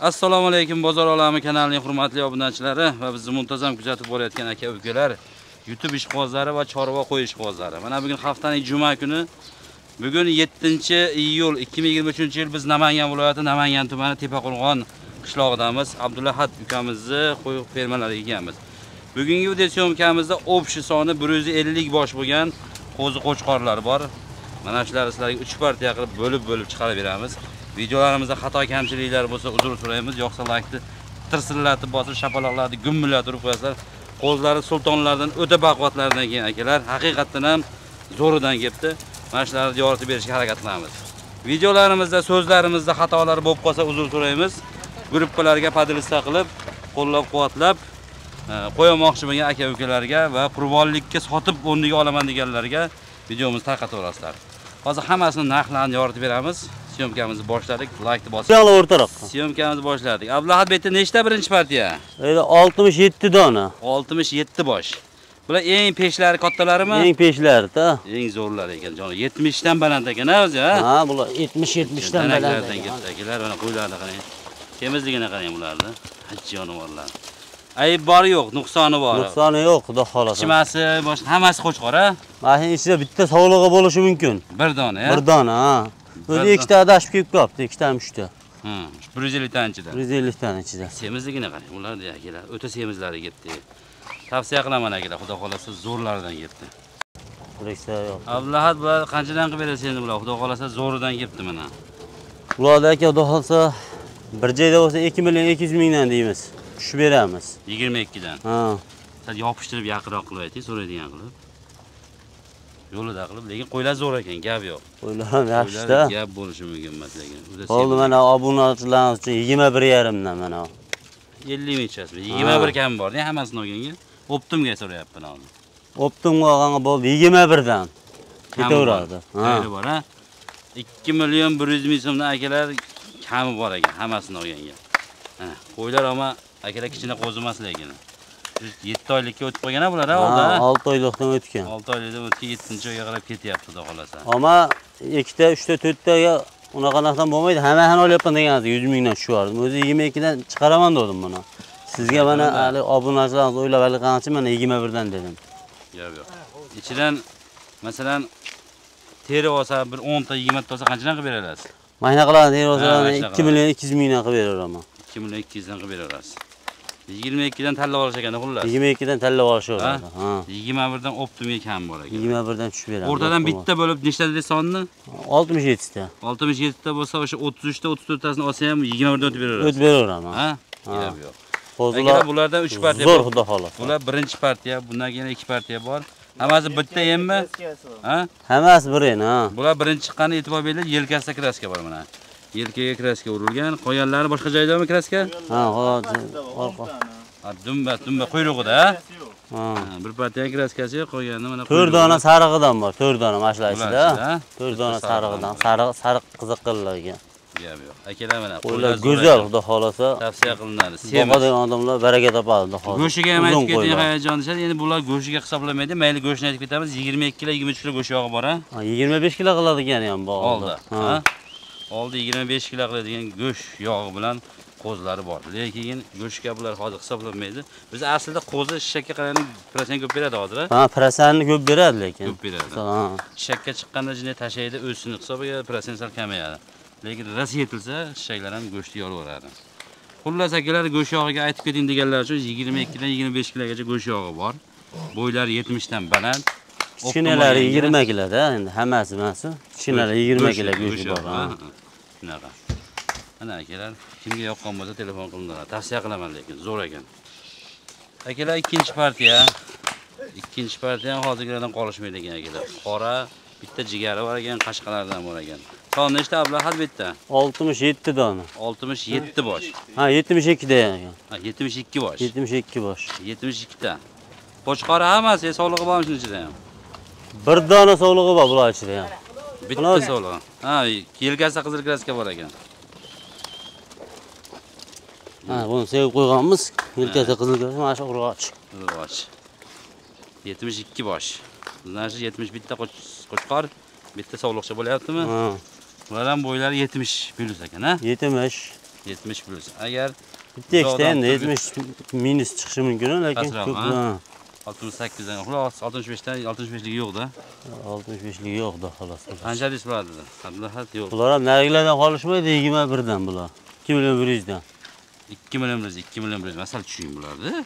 assalomu alaykum bozor olami kanalining hurmatli obunachilari va bizni muntazam kuzatib borayotgan aka ukalar youtube ishqibozlari va chorva qo'y ishqibozlari. Mana bugun haftaning juma kuni bugun 7 iyul 2023 yil biz namangan viloyati namangan tumani tepaqo'rg'on qishlog'idamiz. Abdullahat ukamizni qo'y fermalariga kelganmiz bugungi video syomkamizda общий soni 150 bosh bo'lgan qo'zi qo'chqorlar bor. Mana shularni sizlarga 3 partiya qilib bo'lib bo'lib chiqarib beramiz videolarimizda xato kamchiliklar bo'lsa uzr so'raymiz. Yo'qsa laykni tirsillatib bosib shapaloqlarni gummillatib urib qo'yasizlar. Qo'zlari sultonlardan o'ta baquvvatlardan keyin akalar haqiqatdan ham zo'ridan kelibdi mana shularni yoritib berishga harakat qilamiz videolarimizda so'zlarimizda xatolar bo'lib qolsa uzr so'raymiz. Gruppalarga podlista qilib qo'llab quvvatlab e, qo'yamoqchi bo'lgan aka ukalarga va qurbonlikka sotib o'rniga olaman deganlarga videomizni tarqataverasizlar hozir hammasini narxlarini yoritib beramiz. Syomkamizni boshladik laykni bosib Yana o'rtaroqqa. syomkamizni boshladik abdulahad bu yerda nechta birinchi partiya Endi 67 dona. 67 bosh bular eng peshlari kattalarimi Eng peshlarida. eng zo'rlari ekan joni 70 dan baland ekan ha o'zi ha bular 70-70 dan danaklardan baland. ketdi akalar mana qo'ylarni qarang semizligini qarang bularni haj jonivorlar ayb bori yo'q nuqsoni bor Nuqsoni yo'q, xudo xolasa. ichmasi boshqa hammasi qo'chqor ha Mana ichida bitta sog'lig'i bo'lishi mumkin. bir dona ya Bir dona, ha. O'zi Bir ikkita adashib kelib qolibdi, ikkita ham uchta. ha 150 tanchida 150 tani ichida. semizligini qarang ularni akalar o'ta semizlari ketdi tavsiya qilaman akalar xudo xohlasa zo'rlaridan ketdi abdulahad bular qanchadan qilib berasiz endi bular xudo xohlasa zo'ridan ketdi mana Ularda aka xudo xolasa bir joyda bo'lsa 2 million 200 mingdan deymiz. Tushib beramiz. 22 dan Ha. sal yopishtirib yaqinroq qilib ayting so'raydigan qilib yo'lida qilib lekin qo'ylar zo'r ekan gap yo'q Qo'ylar ham yaxshi-da. Gap bo'lishi mumkin emas lekin Bo'ldi mana obunachilarimiz uchun 21 yarimdan mana. 50 ming ichasizmi 21 kam bor ya hammasini olganga optimga so'rayapman hozir Optimga olganga bo'ldi 21 dan. Kami Ketaveradi. bor. Ha 2 million 100 ming so'mdan akalar kami bor ekan hammasini olganga qo'ylar ama akalar kichkina qo'zi emas lekin 7 oylikka o'tib qolgan bular ha oldi 6 oylikdan o'tgan. 6 oylikdan o'tgan 7 oyga qarab ketyapti xudo xolasa Ammo ikkita, uchta, to'rttaga unaqa narsadan bo'lmaydi. Hammasini olyapman degansiz 100 mingdan tushyaptim. O'zi 22 dan chiqaraman dedim buni. Sizga mana hali obunachilarimiz o'ylab olgancha mana 21 dan dedim. Yo'q, yo'q. Ichidan masalan teri olsa bir 10 ta 20 ta olsa qanchadan qilib berasiz? Mana qiladi, Ha, mana shunaqa 2 million 200 mingdan qilib beraman. 2 million 200 dan qilib berasiz. 22 dan tanlab olish ekan xullas. 22 dan tanlab olishaveradi. Ha. 21 dan optimga kam bor ekan. 21 dan tushib beraman. O'rtadan bitta bo'lib nechta dedi sonni? 67 ta. 67 ta bo'lsa o'sha 33 ta 34 tasini olsa ham 21 dan o'tib berasiz. O'tib beraveraman. Ha? Yo'q, yo'q. Akalar bulardan 3 partiya zo'r bor. xudo xohlasa. Bular birinchi partiya, bundan keyin 2 partiya bor. Hammasi bitta yemmi? Ha? Hammasi bir en, ha. Bular birinchi chiqqani e'tibor beringlar, yelkasida kraska bor mana. Yelkaga kraska urilgan, qolganlari boshqa joydami kraska? Ha, hozir orqa. Ha, dumba, dumba quyrug'ida, bir partiya kraskasi, qolgani mana 4 dona sarig'idan bor, 4 dona mana shular ichida. 4 dona sarig'idan, sariq sariq qiziqqillarga. Gap yo'q. Akalar mana Qo'ylar go'zal, xudo xolasa. Tavsiya qilinadi. Boqadigan odamlar baraka topadi, xudo xolasa. Go'shiga ham aytib keting hayajon deshadi. Endi bular go'shiga hisoblamaydi. Mayli go'shni aytib ketamiz. 22 kilo, 23 kilo go'sh yog'i bor, ha? Ha, 25 kilo qiladigan ham bor. Oldi. Oldi 25 kilo qiladigan go'sh yog'i bilan qo'zlari bor. Lekin go'shga bular hozir hisoblanmaydi. Biz aslida qo'zi shishakka qaraganda protsent ko'p beradi hozir. ha? Prosanni ko'p beradi lekin. Ko'p beradi. Ha. Shishakka chiqqanda jinni tashlaydi, o'zini hisobiga protsent sal kamayadi. Lekin ras yetilsa, shishaklar ham go'shtni yoraveradi. Xullas akalar go'sht yog'iga aytib keting deganlar uchun 22 dan 25 kilogacha go'sht yog'i bor. Bo'ylari 70 dan baland. Kichkinalari Optimal 20 kiloda, endi hammasi emas. Kichkinalari 20 kilo go'sht bor. Shunaqa. Mana akalar, kimga yoqqan bo'lsa telefon qilinglar. Tavsiya qilaman lekin zo'r ekan. Akalar ikkinchi partiya. Ikkinchi partiya ham hozirgilardan qolishmaydi ekan akalar. Qora, bitta jigari bor ekan, qashqalardan bor ekan. Son nechta ablahat bitta? 67 dona. 67 bosh. Ha, 72 da ekan. Ha, 72 bosh. 72 bosh. 72 ta. Qo'chqori hammasi sog'lig'i bormi shuning ichida ham? Bir dona sog'lig'i bor bular ichida ham. Bitta Bular- sog'lig'i. Ha, yelkasida qizil kraska bor ekan. Ha, buni sevib qo'yganmiz. Yelkasi qizil ko'rsa, mana shu urg'och. Bosh. 72 bosh. Bundan shu 71 ta qo'ch- qo'chqor, bitta sog'liqcha bo'lyaptimi? Ha, Ular ham bo'ylari 70 plus ekan, ha? 70. 70 plyus. Agar Bitta ikkita endi 70 minus chiqishi mumkin lekin ko'p ha? ha. 68 dan, xulos 65 dan 65ligi yo'q-da. 65ligi yo'qda xolos. Qancha deysiz bo'ladi? Abdullahat yo'q. Bular ham narigilardan qolishmaydi 21 dan bular. 2 million 100 dan. 2 million biz, 2 million biz masal tushuning bularni.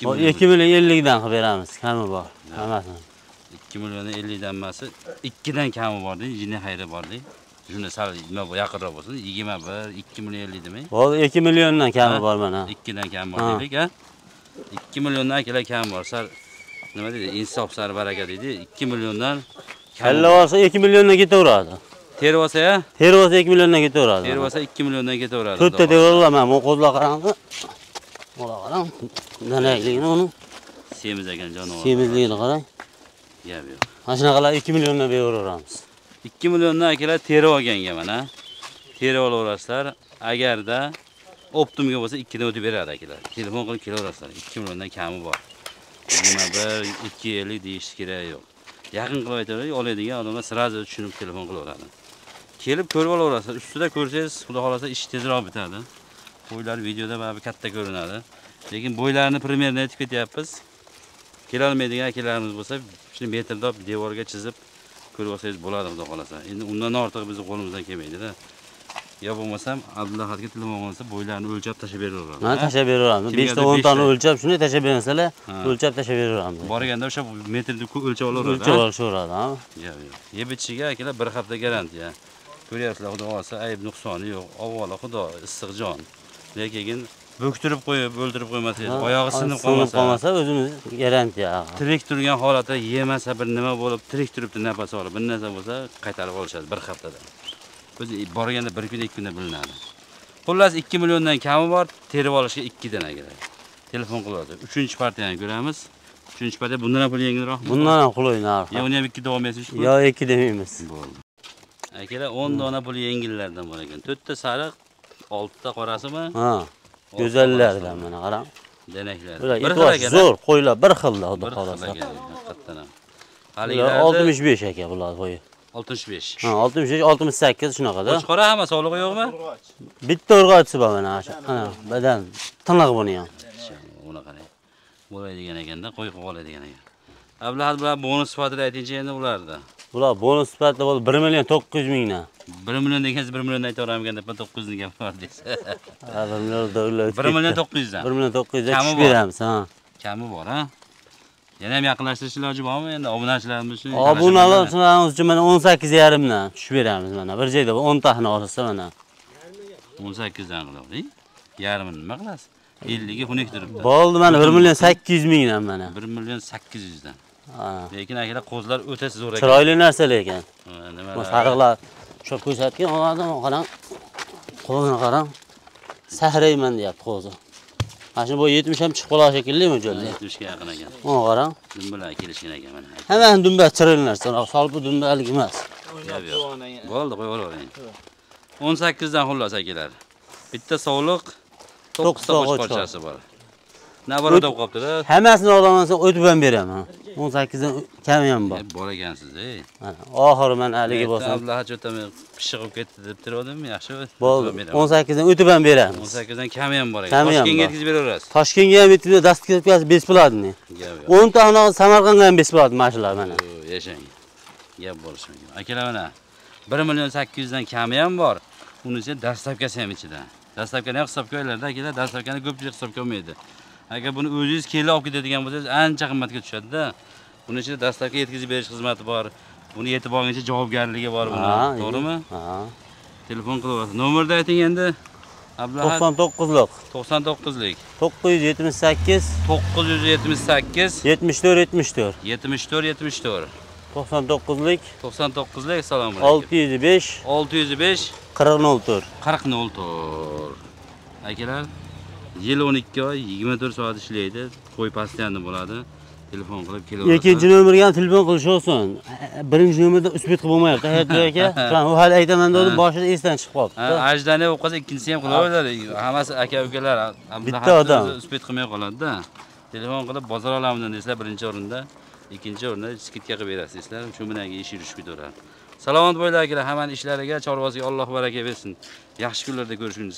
2 O, million 2 million 50 dan qilib beramiz. Kami bor. Hammasini. 2 million 50 dan emas, 2 dan kami bordi, yine xayri bordi. Shunda sal nima bu yaqinroq bo'lsin, 21, 2 million 50 demang. Hozir 2 milliondan kami bor mana. 2 dan kam bor Ha. Deylik, ha? 2 milliondan akalar kam bor. Sal nima deydi? Insof sari baraka deydi. 2 milliondan. Kalla olsa 2 milliondan ketaveradi. Teri olsa ya, Teri olsa 2 milliondan ketaveradi. teri olsa 2 milliondan ketaveradi. To'rtta devorlaman, bu qo'zlar qarangki. Mana qarang. Danakligini uni, Semiz ekan jonivor. semizligini qarang. Gap yo'q. Mana shunaqalar 2 milliondan beraveramiz. 2 milliondan akalar teri olganga mana. Teri olaverasizlar. Agarda optimga bo'lsa 2 dan o'tib beradi akalar. Telefon qilib kelaverasizlar. 2 milliondan kami bor. 21, 250 deyish kerak yo'q. Yaqin qilib aytaveradi, oladigan odamlar сразу tushunib telefon qilaveradi. Kelib ko'rib olaverasizlar. Ustida ko'rsangiz, xudo xolasa ish tezroq bitadi. Qo'ylar videoda baribir katta ko'rinadi. Lekin bo'ylarini примерно aytib ketyapmiz. Kelolmaydigan akalarimiz bo'lsa, shuni metrda devorga chizib ko'rib olsangiz bo'ladi xudo xolasa. Endi undan ortiq bizni qo'limizdan kelmaydida Yo bo'lmasam Abdullahatga telefon qilinsa bo'ylarini o'lchab tashlab beraveradi. Mana tashlab beraveramiz. Kimgadir 5 ta 10 tani beshta. o'lchab, shuni tashlab bersalar, Ha. o'lchab tashlab beraveramiz. Borganda o'sha metrni o'lchab olaveradi. O'lchab ha? olishaveradi, ha. Yeb ichiga akalar bir hafta garantiya. Ko'ryapsizlar, xudo xolasa ayb nuqsoni yo'q. Avvalo xudo issiq jon. Lekin bo'ktirib qo'yib, o'ldirib qo'ymasangiz, oyog'i sinib qolmasa, qolmasa o'zimiz garantiya. tirik turgan holatda yemasa bir nima bo'lib, tirik turibdi nafas olib, bir narsa bo'lsa qaytarib olishadi bir haftada. O'zi borganda bir kun, ikki kunda bilinadi. Xullas 2 milliondan kami bor, terib olishga 2 dan kerak. Telefon qiladi. 3-chi partiyani ko'ramiz. 3-chi partiya bundan ham pul yengilroq. Bundan ham qulay narx. Ya uni ham 2 davom etishmi? Yo 2 demaymiz. Bo'ldi. Akalar 10 dona pul yengillardan bor ekan. 4 ta sariq, 6 ta qorasimi? Ha. Go'zallardan mana qarang. Denaklar. Ular Bir xil zo'r, qo'ylar bir xilda xudo xolasa. ekan, haqiqatdan ham. Haligilar 65 aka bular qo'yi. 65. Ha, 65, 68 shunaqada. Qo'sh qora hamma sog'lig'i yo'qmi? Bitta urg'ochisi bor mana shu. Ana, badan tiniq buni ham. Uni qarang. Bo'ladigan ekanda, qo'y qilib oladigan ekan. Ablahat bilan bonus sifatida aytingchi endi ularda. Bular bonus sifatida bo'ldi 1 million 900 mingdan. 1 million degansiz 1 million aytaveramigan deb 900 ni gap bor deysiz. Ha, 1 million dollar. 1 million 900 dan. 1 million 900 dan tushib beramiz, ha. Kami bor, ha? Yana ham yaqinlashtirish iloji bormi endi obunachilarimiz uchun? Obunalar uchun mana 18 yarimdan tushib beramiz mana. Bir joyda 10 taxni olsa mana. 18 dan qilavering. Yarmini nima qilasiz? 50 ga xunuk turibdi. Bo'ldi mana 1 million 800 mingdan mana. 1 million 800 dan. Ha. Lekin akalar qo'zlar o'ta zo'r ekan. Chiroyli narsa lekin. Nimalar? sariqlar shu ko'rsatgan odam qarang. Qo'zini qarang. Sahrayman deyapti qo'zi. Mana shu bu 70 ham chiqib qoladi shekilli mo'ljalda. 70 ga yaqin ekan. Mana qarang. Nim bilan kelishgan ekan mana. Hamma dumba chiroyli narsa, solpi dumbalik emas. Bo'ldi, qo'yib olavering. 18 dan xullas akalar. Bitta sovliq, 9 To'qqizta ta qo'sh qo'sh bor. Nabarada qolibdi-da. Hammasini sen o'tib ham beraman. 18 dan kami ham bor. E, Bor ekansiz, ey. Oxiri mana haligi. Abdullaha cho'tami pishiq bo'lib ketdi deb turavdim, yaxshi. Bo'ldi. O'tib beraman. 18 dan o'tib ham beramiz. 18 dan kami ham bor ekan. Toshkentga yetkazib beraverasiz. Toshkentga ham yetib dostavka бесплатный. Gap yo'q. 10 ta anaqa Samarqandga ham bесплатный mana shular mana. Yashang. Gap bo'lishi mumkin. Akalar mana 1 million 800 dan kami ham bor. Unisi dastavkasi ham ichida. Dastavkani ham hisobga olaylarda, akalar dastavkani ko'pchilik hisobga olmaydi. Agar buni o'zingiz kelib olib ketadigan bo'lsangiz, ancha qimmatga tushadi-da. Buni ichida dastavka yetkazib berish xizmati bor. Buni yetib olguncha javobgarligi bor buni. To'g'rimi? Ha. Telefon qilyapsiz. Nomerni ayting endi. Abdullahat 99lik 99lik 978 978 74 74 74 74 99lik 99lik assalomu alaykum. 605 605 4004 40 nol to'rt. Akalar, yil 12 oy 24 soat ishlaydi. Qo'y postoyanni bo'ladi. Telefon qilib kelaverasiz. ikkinchi nomerga ham telefon qilish oson birinchi nomerda uspet qilib bo'lmayapti hayotbek aka u hali aytaman dedim boshida esdan chiqib qolibdi ajdani bo'lib qolsa ikkinchisi ham qilaveradi. Hammasi aka ukalar Bitta odam. uspet qilmay qoladi-da. Telefon qilib bozor olaman desizlar birinchi o'rinda, ikkinchi o'rinda skidka qilib berasiz desizlar. Shu bilan ish yurishib ketaveradi. Salomat bo'linglar akalar, hammani ishlariga, chorvasiga Alloh baraka bersin. Yaxshi kunlarda ko'rishguncha